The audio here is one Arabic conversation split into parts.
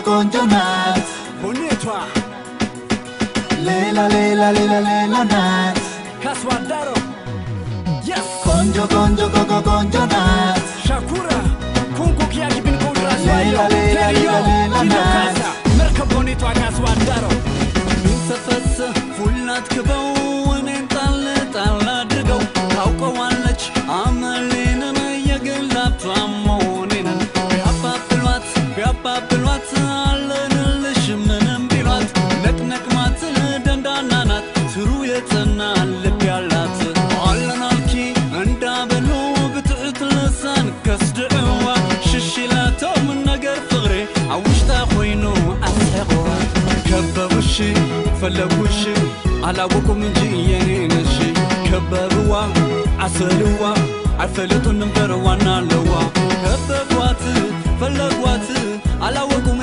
wagonjwa na Bonetwa Lela lela lela lela na Kaswadaro Yes. Gonjo gonjo gogo gonjo na Shakura. Kungu kia kipin kundra Lela lela lela lela na Merka Bonetwa Kaswadaro ፈለጉሽ አላወቁም እንጂ የኔ ነሽ ከበብዋ አሰልዋ አይፈለጡን ነበር ዋና ለዋ ከበቧት ፈለጓት አላወቁም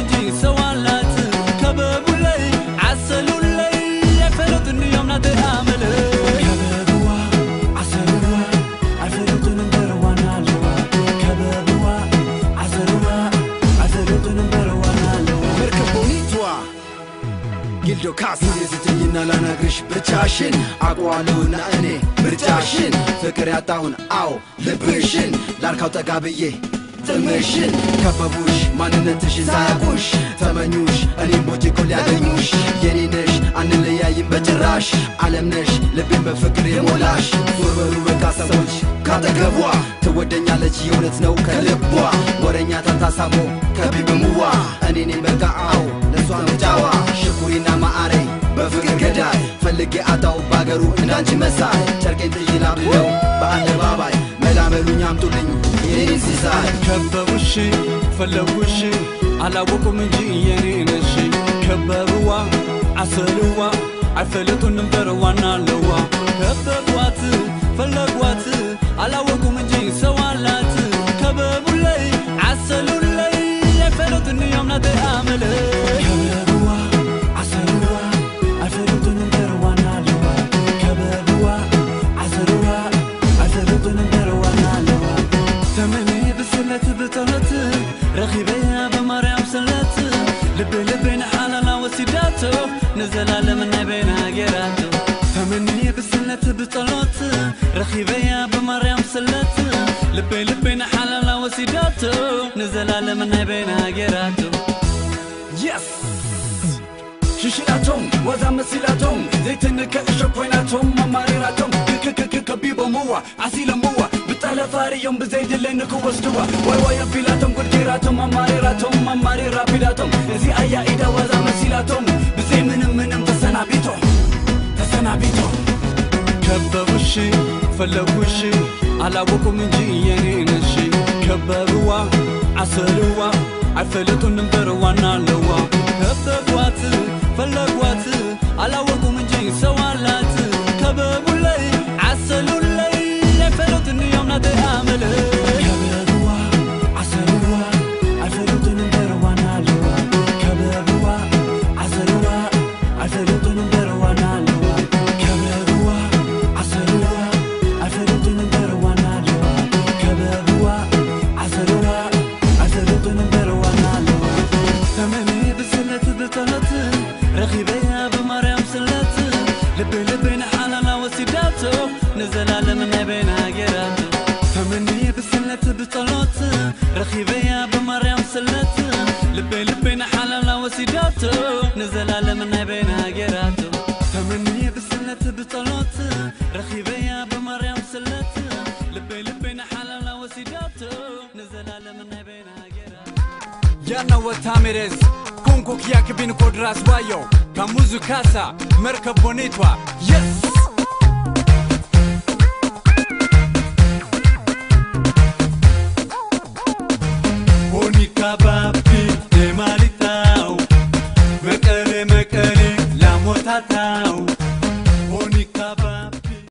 ጊልዶ ካሳ ስትይና ላናግርሽ ብቻሽን አውቀዋለሁና እኔ ምርጫሽን ፍቅር ያጣሁን አዎ ልብሽን ላርካው ጠጋ ብዬ ጥምሽን ከበቡሽ ማንነትሽን ሳያውቁሽ ተመኙሽ እኔም ቦጭቆ ሊያገኙሽ የኔ ነሽ አንለያይም በጭራሽ ዓለም ነሽ ልቤን በፍቅር የሞላሽ ዞርበሩ በቃ ሰዎች ካጠገቧ ትወደኛለች የእውነት ነው ከልቧ ወረኛ ታታሳቦ ከቢብምዋ እኔኔም በቃ ባገሩ እንዳንቺ መሳይ ጨርቄን ጥይላ ብለው በአደባባይ መላመሉኝ አምጡልኝ የኔን ሲሳይ። ከበቡሽ ፈለጉሽ አላወቁም እንጂ የኔ ነሽ። ከበብዋ አሰልዋ አይፈለጡን ነበር ዋና ለዋ ከበቧት ፈለጓት አላወቁም እንጂ ሰው አላት ንዘላለም ናይ በይና ጌራቶ ተመኔ ብስለት ብጸሎት ረኺበያ በማርያም ስለት ልቤ ልቤን ሓላላ ወሲዳቶ ንዘላለም ናይ በይና ጌራቶ የስ ሽሽላቶም ወዛ መሲላቶም ዘይትንከእሸ ኮይናቶም መማሪራቶም ክክክክ ከቢቦምዋ ዓሲሎምዋ ብጠለፋርዮም ብዘይድለይ ንክወስድዋ ዋይ ዋይ ኣቢላቶም ጉድጌራቶም ኣማሪራቶም ኣማሪራ ቢላቶም እዚ ኣያ ኢዳ ከበቡሽ ፈለጉሽ አላወቁም እንጂ የኔ ነሽ ከበብዋ አሰልዋ አይፈለጡን ነበር ዋና ለዋ نزلالم نبين هاجرات فمني بسنة بطلوت رخيبة يا بمريم سلت لبي لبي نحلم لو سيداتو نزلالم نبين هاجرات فمني بسنة بطلوت رخيبة يا بمريم سلت لبي لبي نحلم لو سيداتو نزلالم نبين هاجرات يا نوات عمرز كونكو كياك بين كودراس بايو كموزو كاسا مركب بونيتوا. يس yes!